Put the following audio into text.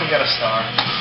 we got a star.